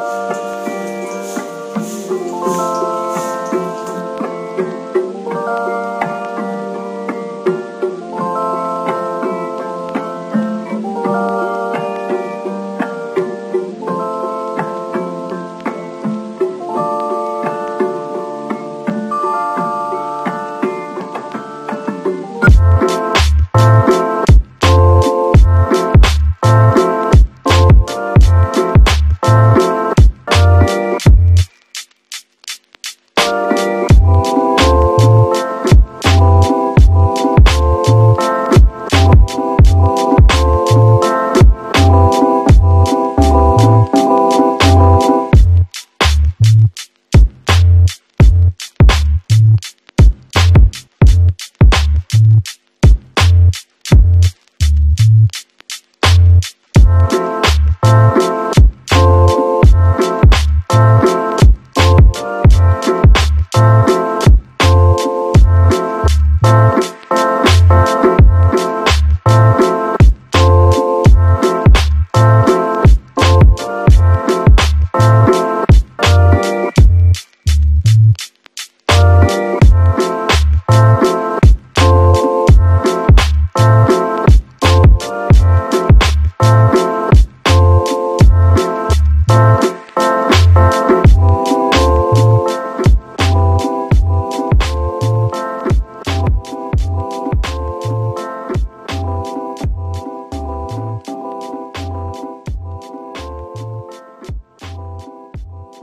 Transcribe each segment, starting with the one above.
Bye.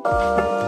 Bye.